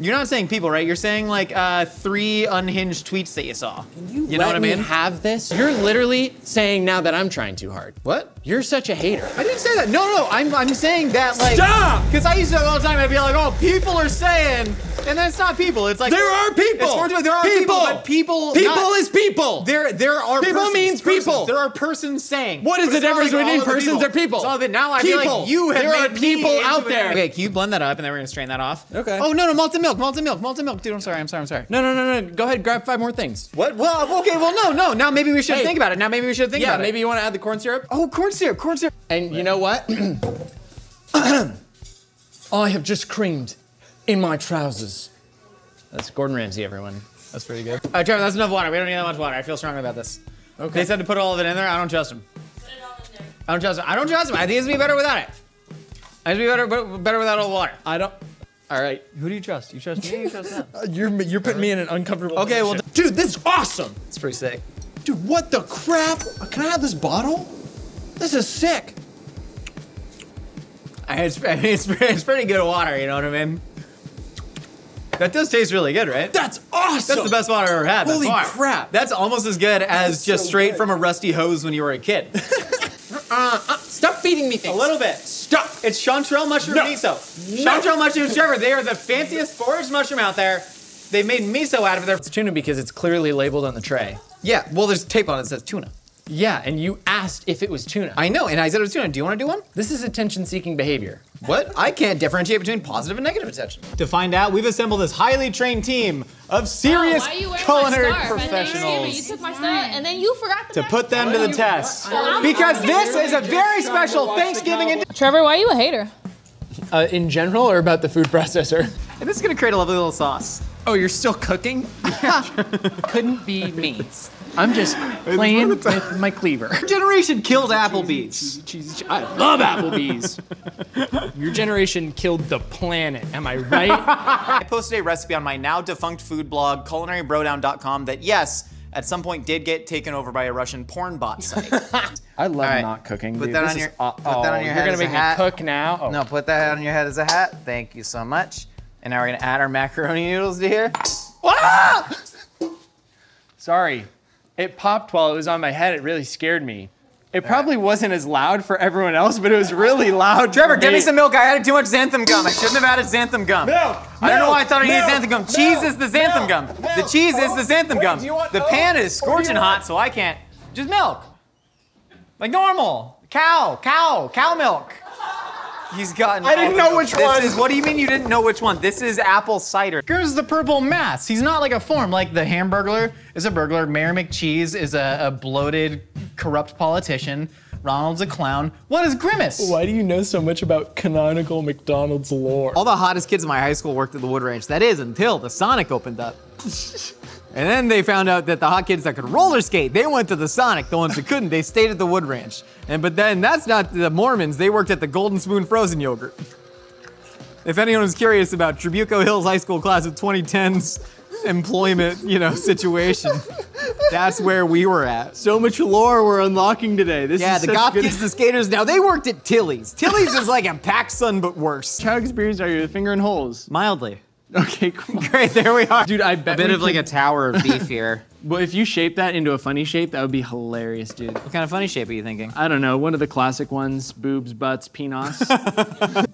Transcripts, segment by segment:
You're not saying people, right? You're saying like uh, three unhinged tweets that you saw. Can You, know let what I me mean? have this? You're literally saying now that I'm trying too hard. What? You're such a hater. I didn't say that. No, no, I'm, I'm saying that like. Stop! Because I used to all the time. I'd be like, oh, people are saying, and that's not people. It's like There are people. It's 420. There are people, People. but people. People not- is people. There, there are People persons, means persons. people. There are persons saying. What is the difference like between all of the persons or people? All that now I feel People. like you have There are people out there. Okay, can you blend that up and then we're gonna strain that off? Okay. Oh no, no, malted milk, malted milk, malted milk, dude. I'm sorry, I'm sorry, I'm sorry. No, no, no, no. Go ahead, grab five more things. What? Well, okay, well, no, no. Now maybe we should Hey. think about it. Now maybe we should think Yeah, about maybe you want to add the corn syrup. Oh, corn syrup, corn syrup. And you know what? Oh, I have just creamed in my trousers. That's Gordon Ramsay, everyone. That's pretty good. Uh, all right, Trevor, that's enough water. We don't need that much water. I feel strongly about this. Okay. They said to put all of it in there. I don't trust him. I don't trust him. I don't trust him. I think it's gonna be better without it. I think it's be better, better without all the water. I don't. All right. Who do you trust? You trust me? You trust them? Uh, you're you're putting me in an uncomfortable. Okay, well, dude, this is awesome. It's pretty sick. Dude, what the crap? Can I have this bottle? This is sick. I- It's, it's, it's pretty good water. You know what I mean? That does taste really good, right? That's awesome. That's the best water I've ever had. by Holy far. crap. That's almost as good as just so straight good. from a rusty hose when you were a kid. Uh, uh, stop feeding me things. A little bit. Stop. It's chanterelle mushroom No. miso. No. Chanterelle mushrooms, Trevor. They are the fanciest foraged mushroom out there. They've made miso out of their It's tuna because it's clearly labeled on the tray. Yeah. Well, there's tape on it that says tuna. Yeah, and you asked if it was tuna. I know, and I said it was tuna. Do you want to do one? this is attention-seeking behavior. What? I can't differentiate between positive and negative attention. To find out, we've assembled this highly trained team of serious Why are you wearing culinary my scarf? At Thanksgiving, You professionals took my stuff, and then you forgot to put them to the test. Because this is a very special Thanksgiving edition. Trevor, why are you a hater? Uh, in general, or about the food processor? And this is gonna create a lovely little sauce. Oh, you're still cooking? Couldn't be me. I'm just playing with my cleaver. Your Generation killed Applebee's. Jesus, I love Applebee's. Your generation killed the planet. Am I right? I posted a recipe on my now defunct food blog, culinarybrodown.com, that yes, at some point did get taken over by a Russian porn bot site. I love right. not cooking. Put dude. that on your- aw- put that on oh, your You're head gonna as a make hat. me cook now. Oh. no, put that on your head as a hat. Thank you so much. And now we're gonna add our macaroni noodles to here. Ah! Sorry, it popped while it was on my head. It really scared me. It probably wasn't as loud for everyone else, but it was really loud. Trevor, give me some milk. I added too much xanthan gum. I shouldn't have added xanthan gum. Milk, I don't know why I thought I needed xanthan gum. Cheese is the xanthan gum. The cheese is the xanthan gum. do you want The pan is What do you scorching hot, so I can't. Just milk. Like normal. Cow, cow, cow milk. He's gotten. I didn't know which this one. Is, what do you mean you didn't know which one? This is apple cider. Here's the purple mass. He's not like a form. Like the Hamburglar is a burglar. Mayor McCheese is a, a bloated, corrupt politician. Ronald's a clown. What is Grimace? Why do you know so much about canonical McDonald's lore? All the hottest kids in my high school worked at the wood ranch. That is until the Sonic opened up. and then they found out that the hot kids that could roller skate, they went to the Sonic. The ones that couldn't, they stayed at the wood ranch. And but then that's not the Mormons. They worked at the Golden Spoon frozen yogurt. If anyone was curious about Trabuco Hills High School class of 2010's employment, you know, situation, that's where we were at. So much lore we're unlocking today. This Yeah, is the such goth good- kids, the skaters. Now they worked at Tilly's. Tilly's is like a Pac Sun but worse. How experienced are you with finger and holes? Mildly. Okay, cool. Great, there we are. Dude, I bet a bit of like a tower of beef here. Well, if you shape that into a funny shape, that would be hilarious, dude. What kind of funny shape are you thinking? I don't know, one of the classic ones: boobs, butts, penis.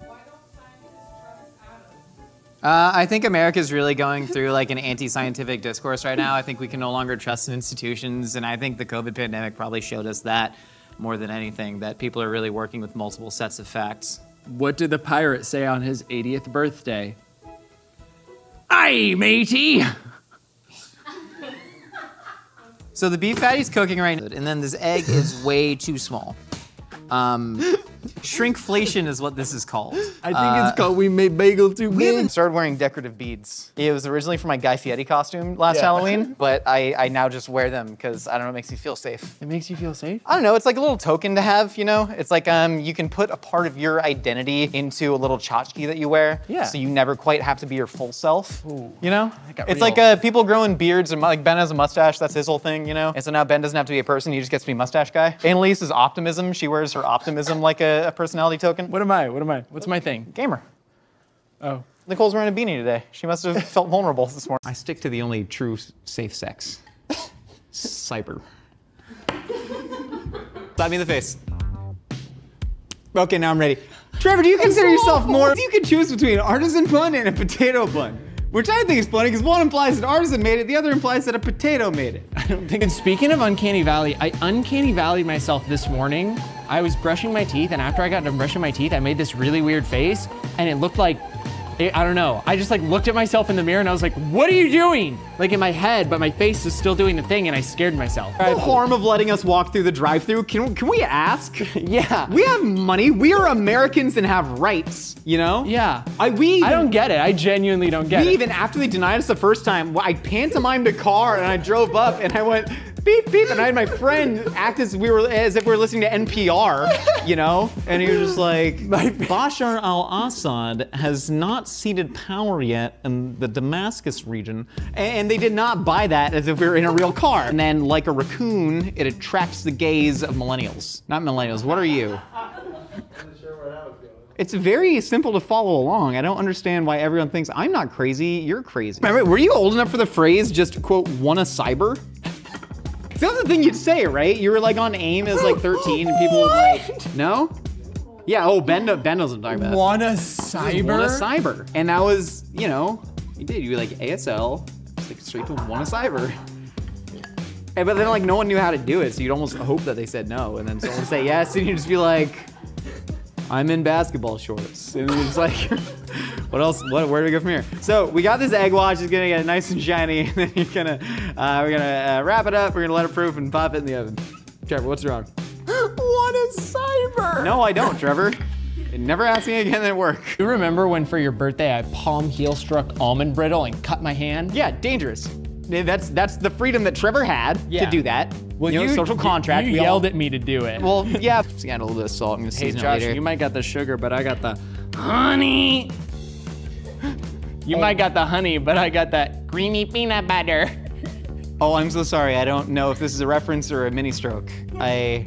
Uh, I think America's really going through like an anti-scientific discourse right now. I think we can no longer trust in institutions, and I think the COVID pandemic probably showed us that more than anything. That people are really working with multiple sets of facts. what did the pirate say on his 80th birthday? Aye, matey. So the beef patty's cooking right now, and then this egg is way too small. Um, shrinkflation is what this is called. I think it's called "We Made Bagel Too We Big." haven't started wearing decorative beads. It was originally for my Guy Fieri costume last Yeah. Halloween, but I, I now just wear them because I don't know, it makes me feel safe. It makes you feel safe. I don't know, it's like a little token to have, you know? It's like um, you can put a part of your identity into a little tchotchke that you wear. Yeah. So you never quite have to be your full self. Ooh, You know? It's real. like uh, people growing beards and like Ben has a mustache, that's his whole thing, you know? And so now Ben doesn't have to be a person, he just gets to be mustache guy. Annalise is optimism, she wears her optimism like a, a personality token. What am I? What am I? What's my thing? Gamer. Oh. Nicole's wearing a beanie today. She must have felt vulnerable this morning. I stick to the only true safe sex. Cyber. Slap me in the face. Okay, now I'm ready. Trevor, do you consider yourself more? If You can choose between an artisan bun and a potato bun, which I think is funny because one implies an artisan made it, the other implies that a potato made it. I don't think And speaking of Uncanny Valley, I Uncanny Valleyed myself this morning. I was brushing my teeth, and after I got done brushing my teeth, I made this really weird face, and it looked like, it, I don't know. I just like looked at myself in the mirror, and I was like, "What are you doing?" Like in my head, but my face is still doing the thing, and I scared myself. the harm of letting us walk through the drive-through. Can, can we ask? Yeah. We have money. We are Americans and have rights. You know? Yeah. I we. I don't get it. I genuinely don't get We it. even after they denied us the first time, I pantomimed a car and I drove up and I went beep beep and I had my friend act as we were as if we were listening to NPR, you know, and he was just like, Bashar al-Assad has not ceded power yet in the Damascus region, and they did not buy that as if we were in a real car. And then, like a raccoon, it attracts the gaze of millennials. Not millennials. What are you? It's very simple to follow along. I don't understand why everyone thinks I'm not crazy, you're crazy. Remember, were you old enough for the phrase just quote won a cyber? That was the thing you'd say, right? You were like on AIM as like 13 and people like, no? Yeah, oh, Ben, ben knows what I'm talking about. Want a Won a cyber? cyber. And that was, you know, you did. You were like ASL, just like straight to won a cyber. And, but then like no one knew how to do it, so you'd almost hope that they said no, and then someone would say yes, and you'd just be like, I'm in basketball shorts. And it's like, what else? What, where do we go from here? So we got this egg wash. It's gonna get nice and shiny, and then you're gonna, uh, we're gonna uh, wrap it up. We're gonna let it proof and pop it in the oven. Trevor, what's wrong? What a cyber? No, I don't, Trevor. Never ask me again at work. You remember when for your birthday I palm heel struck almond brittle and cut my hand? Yeah, dangerous. That's that's the freedom that Trevor had Yeah. to do that. Well, you know, social contract. You we all- yelled at me to do it. Well, yeah. Just add a little bit of salt. I'm gonna hey season it Josh, later. you might got the sugar, but I got the honey. You might got the honey, but I got that creamy peanut butter. Oh, I'm so sorry. I don't know if this is a reference or a mini stroke. I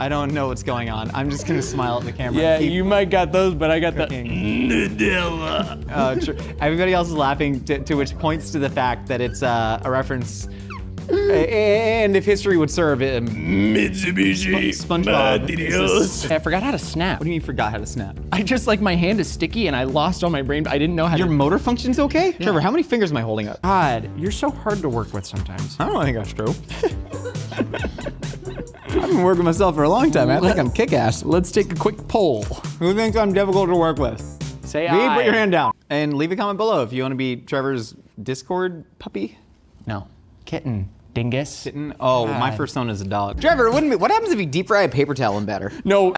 I don't know what's going on. I'm just gonna smile at the camera. Yeah, Keep- you might got those, but I got the Cooking. Nutella. Uh, everybody else is laughing, to, to which points to the fact that it's uh, a reference. A- and if history would serve, it, um, Mitsubishi. SpongeBob. is I forgot how to snap. What do you mean forgot how to snap? I just like my hand is sticky and I lost all my brain. I didn't know how to- Your to. motor function's okay? Trevor, how many fingers am I holding up? God, you're so hard to work with sometimes. I don't think that's true. I've been working myself for a long time. I think I'm kick-ass. Let's take a quick poll. Who thinks I'm difficult to work with? Say Me, aye. put your hand down. And leave a comment below if you want to be Trevor's Discord puppy. No. Kitten. Dingus. Kitten. Oh, my first one is a dog. Trevor, wouldn't be, what happens if you deep fry a paper towel in batter? No.